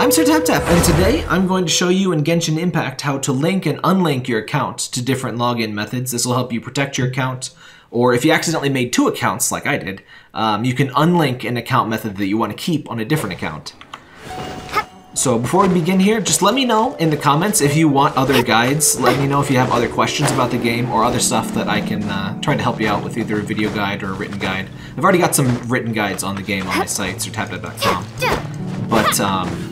I'm Sir Tap Tap, and today I'm going to show you in Genshin Impact how to link and unlink your account to different login methods. This will help you protect your account, or if you accidentally made two accounts like I did, um, you can unlink an account method that you want to keep on a different account. So before we begin here, just let me know in the comments if you want other guides. Let me know if you have other questions about the game or other stuff that I can uh, try to help you out with either a video guide or a written guide. I've already got some written guides on the game on my site, sirtaptap.com. But um,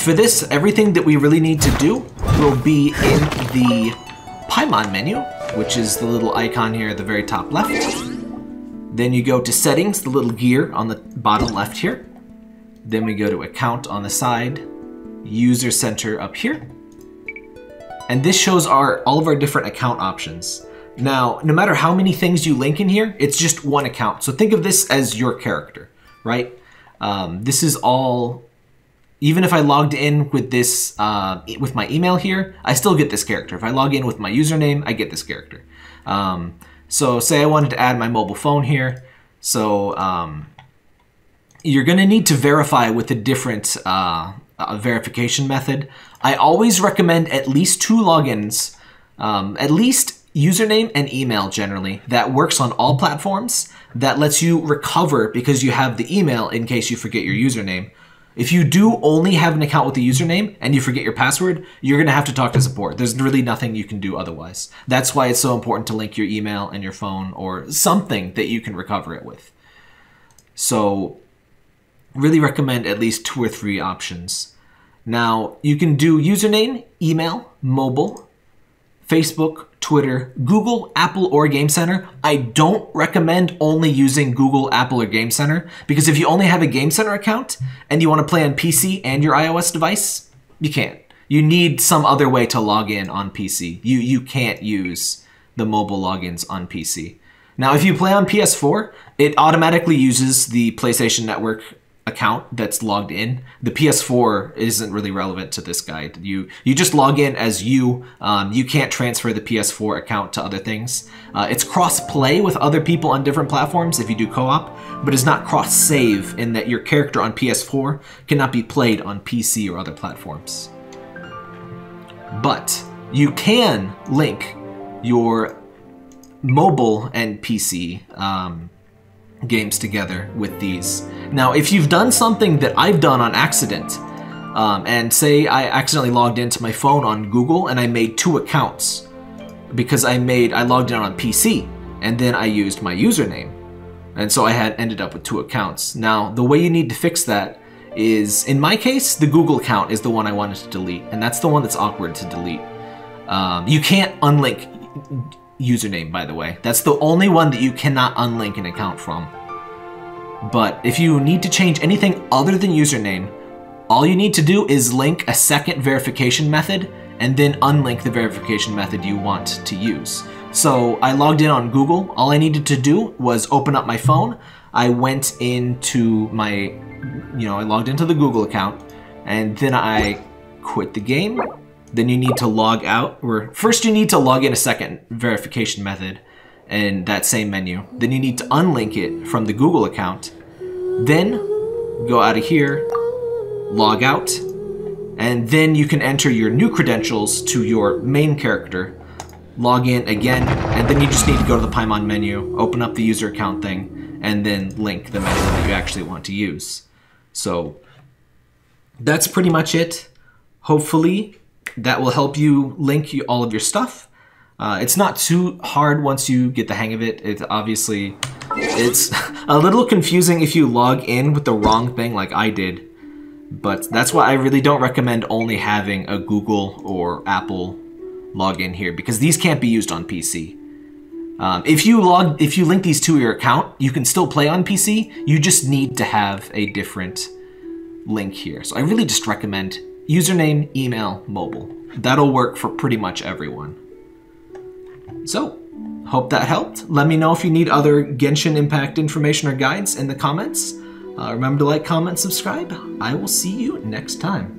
for this, everything that we really need to do will be in the Paimon menu, which is the little icon here at the very top left. Then you go to settings, the little gear on the bottom left here. Then we go to account on the side, user center up here. And this shows our all of our different account options. Now, no matter how many things you link in here, it's just one account. So think of this as your character, right? Um, this is all, even if I logged in with this, uh, with my email here, I still get this character. If I log in with my username, I get this character. Um, so say I wanted to add my mobile phone here. So um, you're going to need to verify with a different uh, verification method. I always recommend at least two logins, um, at least username and email generally, that works on all platforms, that lets you recover because you have the email in case you forget your username. If you do only have an account with the username and you forget your password, you're going to have to talk to support. There's really nothing you can do otherwise. That's why it's so important to link your email and your phone or something that you can recover it with. So really recommend at least two or three options. Now, you can do username, email, mobile, Facebook, Twitter, Google, Apple, or Game Center. I don't recommend only using Google, Apple, or Game Center because if you only have a Game Center account and you want to play on PC and your iOS device, you can't. You need some other way to log in on PC. You you can't use the mobile logins on PC. Now, if you play on PS4, it automatically uses the PlayStation Network account that's logged in. The PS4 isn't really relevant to this guide. You you just log in as you. Um, you can't transfer the PS4 account to other things. Uh, it's cross-play with other people on different platforms if you do co-op, but it's not cross-save in that your character on PS4 cannot be played on PC or other platforms. But you can link your mobile and PC um, games together with these. Now, if you've done something that I've done on accident, um, and say I accidentally logged into my phone on Google and I made two accounts because I made I logged in on PC and then I used my username, and so I had ended up with two accounts. Now, the way you need to fix that is, in my case, the Google account is the one I wanted to delete, and that's the one that's awkward to delete. Um, you can't unlink username, by the way. That's the only one that you cannot unlink an account from. But if you need to change anything other than username, all you need to do is link a second verification method and then unlink the verification method you want to use. So I logged in on Google. All I needed to do was open up my phone. I went into my, you know, I logged into the Google account and then I quit the game then you need to log out, or first you need to log in a second verification method in that same menu. Then you need to unlink it from the Google account. Then go out of here, log out, and then you can enter your new credentials to your main character, log in again, and then you just need to go to the Paimon menu, open up the user account thing, and then link the method that you actually want to use. So that's pretty much it. Hopefully that will help you link all of your stuff. Uh, it's not too hard once you get the hang of it. It obviously, it's a little confusing if you log in with the wrong thing like I did. But that's why I really don't recommend only having a Google or Apple login here because these can't be used on PC. Um, if you log, if you link these to your account, you can still play on PC. You just need to have a different link here. So I really just recommend username, email, mobile. That'll work for pretty much everyone. So, hope that helped. Let me know if you need other Genshin Impact information or guides in the comments. Uh, remember to like, comment, subscribe. I will see you next time.